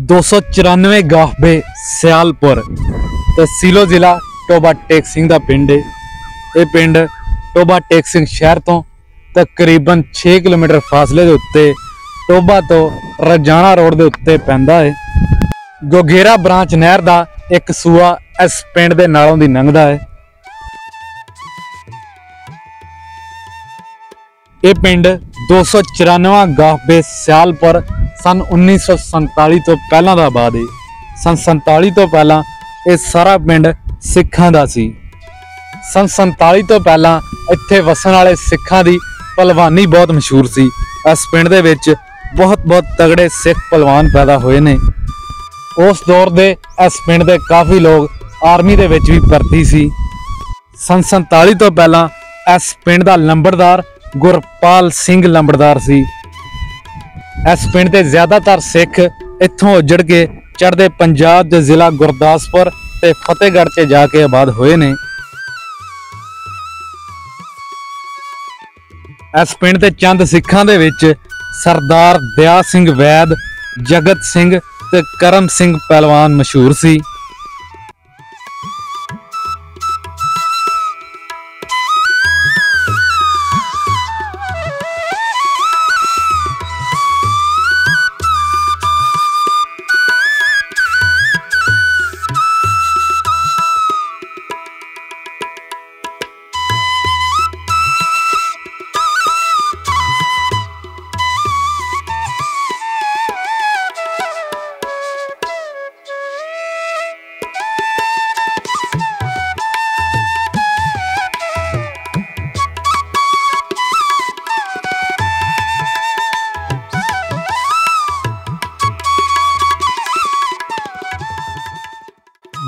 294 ਗਾਫਬੇ ਸਿਆਲਪੁਰ ਤਹਿਸੀਲੋ ਜ਼ਿਲ੍ਹਾ ਟੋਬਾ ਟੇਕ ਸਿੰਘ ਦਾ ਪਿੰਡ ਹੈ ਇਹ ਪਿੰਡ ਟੋਬਾ ਟੇਕ ਸਿੰਘ ਸ਼ਹਿਰ ਤੋਂ ਤਕਰੀਬਨ 6 ਕਿਲੋਮੀਟਰ ਫਾਸਲੇ ਦੇ ਉੱਤੇ ਟੋਬਾ ਤੋਂ ਰਜਾਣਾ ਰੋਡ ਦੇ ਉੱਤੇ ਪੈਂਦਾ ਹੈ ਗੋਗੇਰਾ ਬ੍ਰਾਂਚ ਨਹਿਰ ਦਾ ਇੱਕ ਸੂਆ ਇਸ ਪਿੰਡ ਦੇ ਨਾਲੋਂ ਦੀ ਲੰਘਦਾ ਹੈ ਇਹ ਪਿੰਡ 294 ਗਾਹਬੇ ਸਿਆਲਪੁਰ ਸਨ 1947 ਤੋਂ ਪਹਿਲਾਂ ਦਾ ਬਾਅਦ ਹੈ। ਸਨ 47 ਤੋਂ ਪਹਿਲਾਂ ਇਹ ਸਾਰਾ ਪਿੰਡ ਸਿੱਖਾਂ ਦਾ ਸੀ। ਸਨ 47 ਤੋਂ ਪਹਿਲਾਂ ਇੱਥੇ ਵਸਣ ਵਾਲੇ ਸਿੱਖਾਂ ਦੀ ਪਹਿਲਵਾਨੀ ਬਹੁਤ ਮਸ਼ਹੂਰ ਸੀ। ਇਸ ਪਿੰਡ ਦੇ ਵਿੱਚ ਬਹੁਤ ਬਹੁਤ ਤਗੜੇ ਸਿੱਖ ਪਹਿਲਵਾਨ ਪੈਦਾ ਹੋਏ ਨੇ। ਉਸ ਦੌਰ ਦੇ ਇਸ ਪਿੰਡ ਦੇ ਕਾਫੀ ਲੋਕ ਆਰਮੀ ਦੇ ਵਿੱਚ ਵੀ ਭਰਤੀ ਸੀ। ਸਨ 47 ਤੋਂ ਪਹਿਲਾਂ ਇਸ ਪਿੰਡ ਦਾ ਲੰਬੜਦਾਰ ਗੁਰਪਾਲ ਸਿੰਘ ਲੰਬੜਦਾਰ ਸੀ। ਇਸ ਪਿੰਡ ਦੇ ਜ਼ਿਆਦਾਤਰ ਸਿੱਖ ਇੱਥੋਂ ਉੱਜੜ ਕੇ ਚੜ੍ਹਦੇ ਪੰਜਾਬ ਦੇ ਜ਼ਿਲ੍ਹਾ ਗੁਰਦਾਸਪੁਰ ਤੇ ਫਤਿਹਗੜ੍ਹ 'ਚ ਜਾ ਕੇ ਆਬਾਦ ਹੋਏ ਨੇ। ਇਸ ਪਿੰਡ ਦੇ ਚੰਦ ਸਿੱਖਾਂ ਦੇ ਵਿੱਚ ਸਰਦਾਰ ਦਿਆ ਸਿੰਘ ਵੈਦ, ਜਗਤ ਸਿੰਘ ਤੇ ਕਰਮ ਸਿੰਘ ਪਹਿਲਵਾਨ ਮਸ਼ਹੂਰ ਸੀ।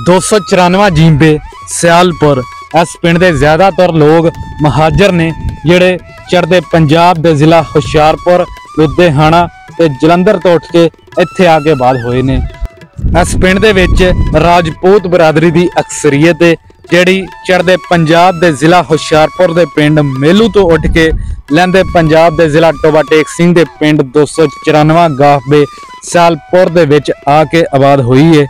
294 ਜੀਂਬੇ ਸਿਆਲਪੁਰ। ਇਸ ਪਿੰਡ ਦੇ ਜ਼ਿਆਦਾਤਰ ਲੋਕ ਮਹਾਜਰ ਨੇ, ਜਿਹੜੇ ਚੜ੍ਹਦੇ ਪੰਜਾਬ ਦੇ ਜ਼ਿਲ੍ਹਾ ਹੁਸ਼ਿਆਰਪੁਰ, ਲੁਧਿਆਣਾ ਤੇ ਜਲੰਧਰ ਤੋਂ ਉੱਠ ਕੇ ਇੱਥੇ ਆ ਕੇ ਬਾਦ ਹੋਏ ਨੇ। ਇਸ ਪਿੰਡ ਦੇ ਵਿੱਚ ਰਾਜਪੂਤ ਬਰਾਦਰੀ ਦੀ ਅਕਸਰੀਅਤ ਹੈ ਜਿਹੜੀ ਚੜ੍ਹਦੇ ਪੰਜਾਬ ਦੇ ਜ਼ਿਲ੍ਹਾ ਹੁਸ਼ਿਆਰਪੁਰ ਦੇ ਪਿੰਡ ਮੇਲੂ ਤੋਂ ਉੱਠ ਕੇ ਲੈਂਦੇ ਪੰਜਾਬ ਦੇ ਜ਼ਿਲ੍ਹਾ ਟੋਬਾ ਟੇਕ ਸਿੰਘ ਦੇ ਪਿੰਡ 294 ਗਾਫਬੇ ਸਿਆਲਪੁਰ ਦੇ ਵਿੱਚ ਆ ਕੇ ਆਬਾਦ ਹੋਈ ਹੈ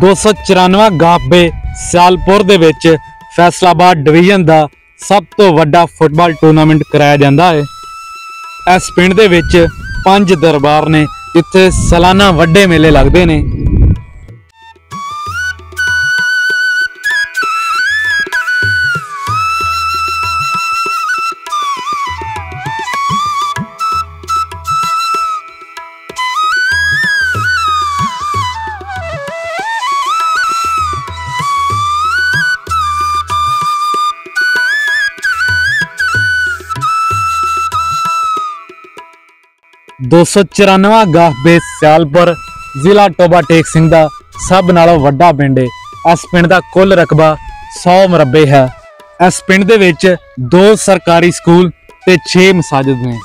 ਦੋ ਸੌ 94 ਗਾਫਬੇ ਸਿਆਲਪੁਰ ਦੇ ਵਿੱਚ ਫੈਸਲਾਬਾਦ ਡਿਵੀਜ਼ਨ ਦਾ ਸਭ ਤੋਂ ਵੱਡਾ ਫੁੱਟਬਾਲ ਟੂਰਨਾਮੈਂਟ ਕਰਾਇਆ ਜਾਂਦਾ ਹੈ। ਇਸ ਪਿੰਡ ਦੇ ਵਿੱਚ ਪੰਜ ਦਰਬਾਰ ਨੇ ਜਿੱਥੇ ਸਾਲਾਨਾ ਵੱਡੇ ਮੇਲੇ ਲੱਗਦੇ ਨੇ। ਦੋ ਸੌ 94 ਗਾਫਬੇ ਸਿਆਲਪੁਰ, ਜ਼ਿਲ੍ਹਾ ਟੋਬਾ ਟੇਕ ਸਿੰਘ ਦਾ ਸਭ ਨਾਲੋਂ ਵੱਡਾ ਪਿੰਡ ਹੈ ਇਸ ਪਿੰਡ ਦਾ ਕੁੱਲ ਰਕਬਾ 100 ਮਰਬੇ ਹੈ। ਇਸ ਪਿੰਡ ਦੇ ਵਿੱਚ ਦੋ ਸਰਕਾਰੀ ਸਕੂਲ ਤੇ 6 ਮਸਾਜਿਦ ਨੇ।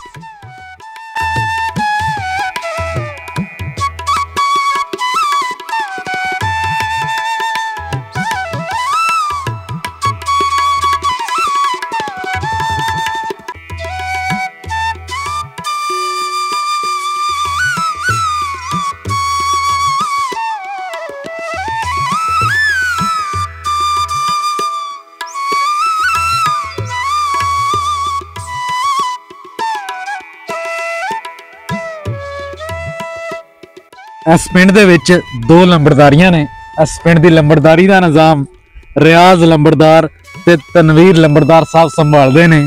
ਇਸ ਪਿੰਡ ਦੇ ਵਿੱਚ ਦੋ ਲੰਬੜਦਾਰੀਆਂ ਨੇ। ਇਸ ਪਿੰਡ ਦੀ ਲੰਬੜਦਾਰੀ ਦਾ ਨਿਜ਼ਾਮ ਰਿਆਜ਼ ਲੰਬੜਦਾਰ ਤੇ ਤਨਵੀਰ ਲੰਬੜਦਾਰ ਸਾਹਿਬ ਸੰਭਾਲਦੇ ਨੇ।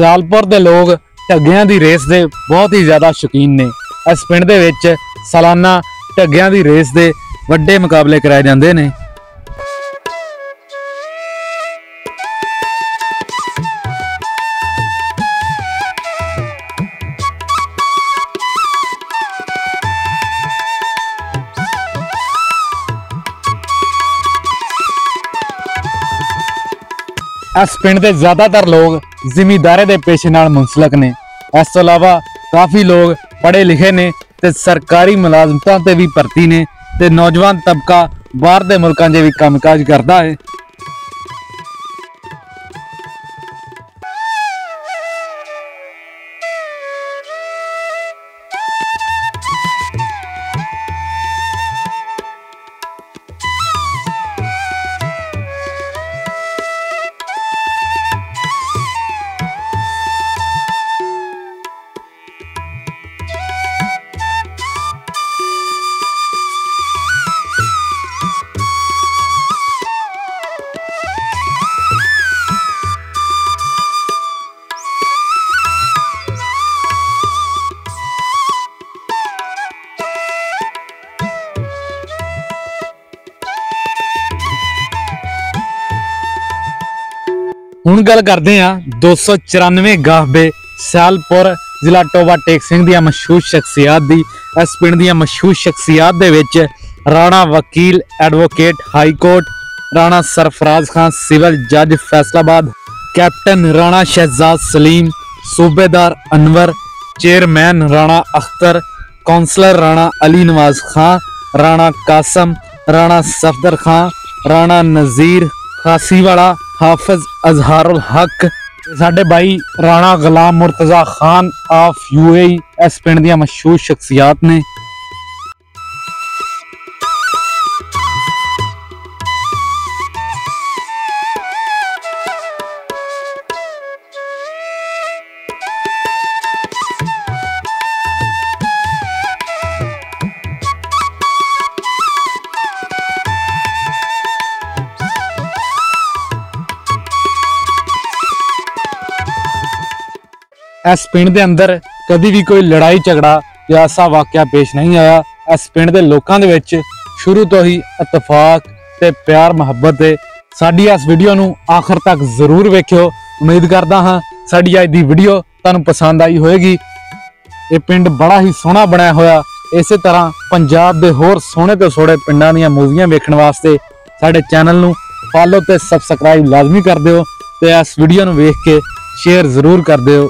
ਸਿਆਲਪੁਰ ਦੇ ਲੋਕ ਢੱਗਿਆਂ ਦੀ ਰੇਸ ਦੇ ਬਹੁਤ ਹੀ ਜ਼ਿਆਦਾ ਸ਼ੌਕੀਨ ਨੇ। ਇਸ ਪਿੰਡ ਦੇ ਵਿੱਚ ਸਾਲਾਨਾ ਢੱਗਿਆਂ ਦੀ ਰੇਸ ਦੇ ਵੱਡੇ ਮੁਕਾਬਲੇ ਕਰਾਏ ਜਾਂਦੇ ਨੇ। ਇਸ ਪਿੰਡ ਦੇ ਜ਼ਿਆਦਾਤਰ ਲੋਕ ਜ਼ਿਮੀਂਦਾਰੇ ਦੇ ਪੇਸ਼ੇ ਨਾਲ ਮੁੰਸਲਕ ਨੇ। ਇਸ ਤੋਂ ਇਲਾਵਾ ਕਾਫੀ ਲੋਕ ਪੜ੍ਹੇ ਲਿਖੇ ਨੇ ਤੇ ਸਰਕਾਰੀ ਮੁਲਾਜ਼ਮਤਾਂ ਤੇ ਵੀ ਭਰਤੀ ਨੇ ਤੇ ਨੌਜਵਾਨ ਤਬਕਾ ਬਾਹਰ ਦੇ ਮੁਲਕਾਂ 'ਚ ਵੀ ਕੰਮਕਾਜ ਕਰਦਾ ਹੈ। ਗੱਲ ਕਰਦੇ ਹਾਂ 294 ਗਾਹਬੇ ਸਿਆਲਪੁਰ ਜ਼ਿਲ੍ਹਾ ਟੋਬਾ ਟੇਕ ਸਿੰਘ ਦੀਆਂ ਮਸ਼ਹੂਰ ਸ਼ਖਸੀਅਤ ਦੀ, ਇਸ ਪਿੰਡ ਦੀਆਂ ਮਸ਼ਹੂਰ ਸ਼ਖਸੀਅਤ ਦੇ ਵਿੱਚ ਰਾਣਾ ਵਕੀਲ advocate high court, Rana Sarfaraz Khan civil ਜੱਜ ਫੈਸਲਾਬਾਦ, ਕੈਪਟਨ ਰਾਣਾ ਸ਼ਹਿਜ਼ਾਦ ਸਲੀਮ, ਸੂਬੇਦਾਰ ਅਨਵਰ, ਚੇਅਰਮੈਨ ਰਾਣਾ ਅਖਤਰ ਕਾਉਂਸਲਰ ਰਾਣਾ ਅਲੀ ਨਵਾਜ਼ ਖਾਨ, ਰਾਣਾ ਕਾਸਮ, ਰਾਣਾ ਸਫਦਰ ਖਾਨ, ਰਾਣਾ ਨਜ਼ੀਰ ਖਾਸੀਵਾਲਾ ਹਾਫਿਜ਼ ਅਜ਼ਹਾਰੁਲ ਹਕ ਸਾਡੇ ਭਾਈ ਰਾਣਾ ਗੁਲਾਮ ਮੁਰਤਜ਼ਾ ਖਾਨ ਆਫ ਯੂਏਈ ਇਸ ਪਿੰਡ ਦੀਆਂ ਮਸ਼ਹੂਰ ਸ਼ਖਸੀਅਤ ਨੇ। ਇਸ ਪਿੰਡ ਦੇ ਅੰਦਰ ਕਦੀ ਵੀ ਕੋਈ ਲੜਾਈ, ਝਗੜਾ ਜਾਂ ਐਸਾ ਵਾਕਿਆ ਪੇਸ਼ ਨਹੀਂ ਆਇਆ। ਇਸ ਪਿੰਡ ਦੇ ਲੋਕਾਂ ਦੇ ਵਿੱਚ ਸ਼ੁਰੂ ਤੋਂ ਹੀ ਇਤਫਾਕ ਤੇ ਪਿਆਰ, ਮੁਹੱਬਤ 'ਤੇ ਸਾਡੀ ਇਸ ਵੀਡੀਓ ਨੂੰ ਆਖਰ ਤੱਕ ਜ਼ਰੂਰ ਵੇਖਿਓ। ਉਮੀਦ ਕਰਦਾ ਹਾਂ ਸਾਡੀ ਅੱਜ ਦੀ ਵੀਡੀਓ ਤੁਹਾਨੂੰ ਪਸੰਦ ਆਈ ਹੋਵੇਗੀ। ਇਹ ਪਿੰਡ ਬੜਾ ਹੀ ਸੋਹਣਾ ਬਣਿਆ ਹੋਇਆ। ਇਸੇ ਤਰ੍ਹਾਂ ਪੰਜਾਬ ਦੇ ਹੋਰ ਸੋਹਣੇ ਤੋਂ ਸੋਹਣੇ ਪਿੰਡਾਂ ਦੀਆਂ ਮੂਵੀਆਂ ਵੇਖਣ ਵਾਸਤੇ ਸਾਡੇ ਚੈਨਲ ਨੂੰ ਫਾਲੋ ਤੇ ਸਬਸਕ੍ਰਾਈਬ ਲਾਜ਼ਮੀ ਕਰ ਦਿਓ ਤੇ ਇਸ ਵੀਡੀਓ ਨੂੰ ਵੇਖ ਕੇ ਸ਼ੇਅਰ ਜ਼ਰੂਰ ਕਰ ਦਿਓ।